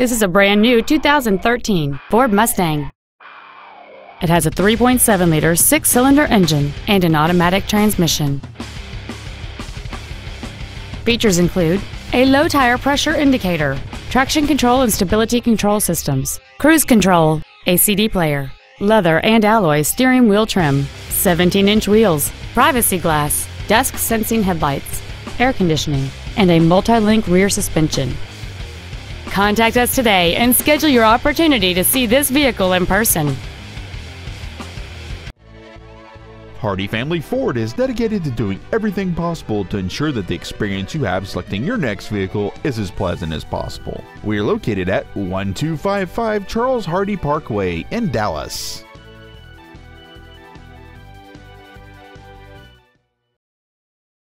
This is a brand new 2013 Ford Mustang. It has a 3.7 liter six cylinder engine and an automatic transmission. Features include a low tire pressure indicator, traction control and stability control systems, cruise control, a CD player, leather and alloy steering wheel trim, 17 inch wheels, privacy glass, dusk sensing headlights, air conditioning, and a multi link rear suspension. Contact us today and schedule your opportunity to see this vehicle in person. Hardy Family Ford is dedicated to doing everything possible to ensure that the experience you have selecting your next vehicle is as pleasant as possible. We are located at 1255 Charles Hardy Parkway in Dallas.